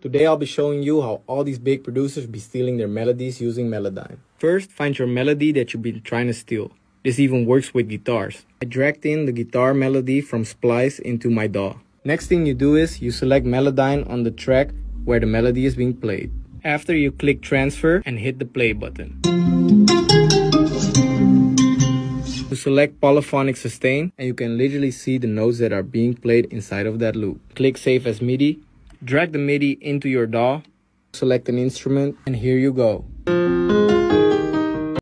Today I'll be showing you how all these big producers be stealing their melodies using Melodyne. First, find your melody that you've been trying to steal. This even works with guitars. I dragged in the guitar melody from Splice into my DAW. Next thing you do is you select Melodyne on the track where the melody is being played. After you click transfer and hit the play button. You select polyphonic sustain and you can literally see the notes that are being played inside of that loop. Click save as MIDI, drag the MIDI into your DAW, select an instrument and here you go.